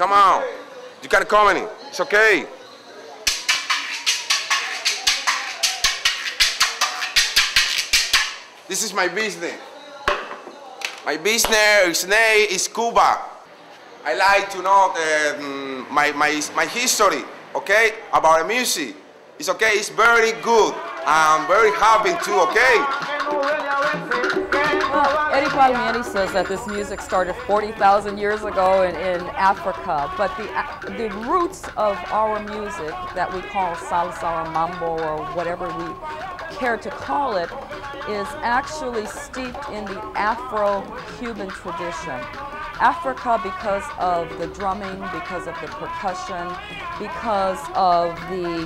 Come on. You can come in. It's okay. This is my business. My business name is Cuba. I like to know the, mm, my, my, my history, okay, about the music. It's okay, it's very good. I'm very happy too, okay? Palmieri says that this music started 40,000 years ago in, in Africa, but the, uh, the roots of our music that we call salsa or mambo or whatever we care to call it is actually steeped in the Afro-Cuban tradition. Africa because of the drumming, because of the percussion, because of the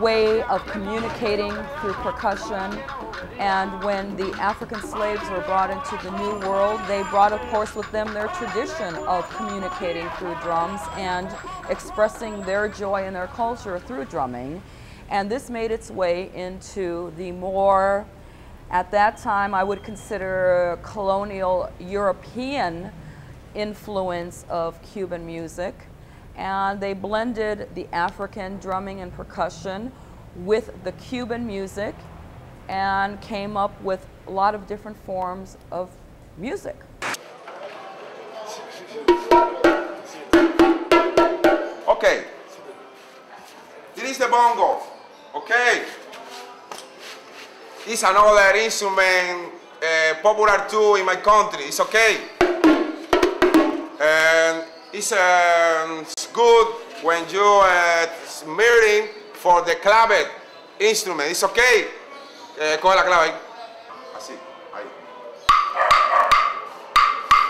way of communicating through percussion. And when the African slaves were brought into the New World, they brought, of course, with them their tradition of communicating through drums and expressing their joy and their culture through drumming. And this made its way into the more, at that time, I would consider colonial European influence of Cuban music and they blended the African drumming and percussion with the Cuban music and came up with a lot of different forms of music. Okay. This is the bongo. Okay. It's another instrument uh, popular too in my country. It's okay. And it's um, good when you uh, mirroring for the clave instrument. It's okay. Eh, coge la clave ahí. Así, ahí.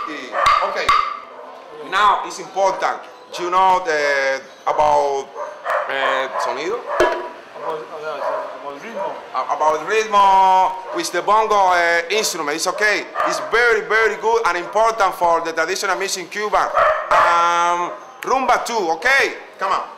Y, okay. Now it's important. You know the, about uh, sonido? About rhythm with the bongo uh, instrument. It's okay. It's very, very good and important for the traditional music in Cuba. Um, rumba too, okay? Come on.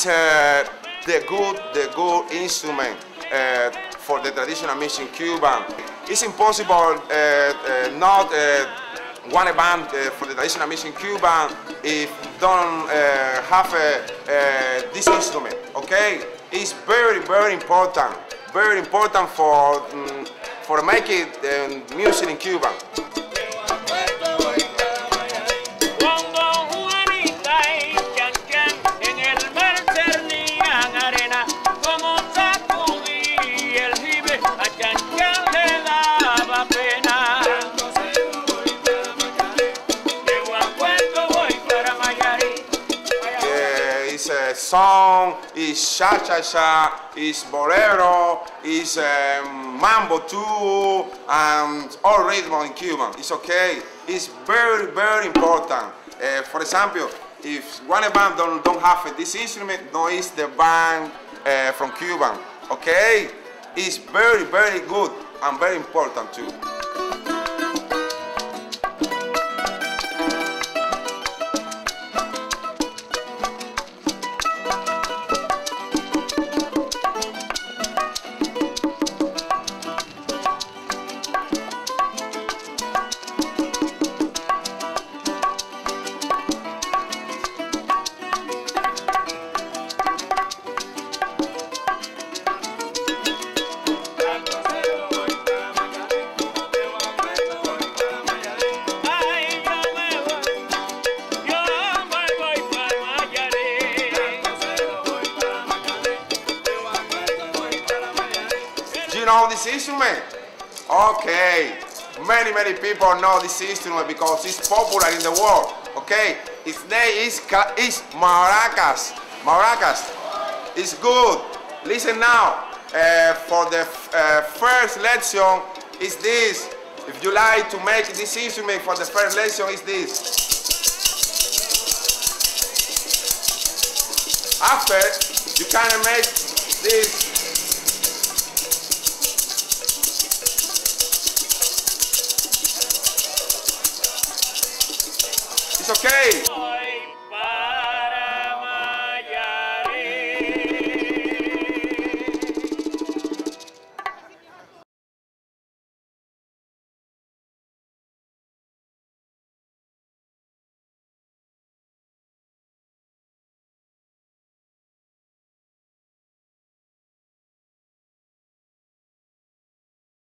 Is uh, the good, the good instrument uh, for the traditional music in Cuba. It's impossible uh, uh not uh, one band uh, for the traditional music in Cuba if don't have this instrument. Okay, it's very, very important, very important for um, for making music in Cuba. Song, is cha-cha-cha, is bolero, is um, mambo too, and all rhythm in Cuban. It's okay. It's very, very important. Uh, for example, if one band don't, don't have this instrument, no is the band uh, from Cuban. Okay? It's very, very good and very important too. This instrument? Okay. many, many people know this instrument because it's popular in the world. Okay, its name is, is maracas. Maracas. It's good. Listen now. Uh, for the uh, first lesson is this. If you like to make this instrument for the first lesson is this. After, you can make this okay.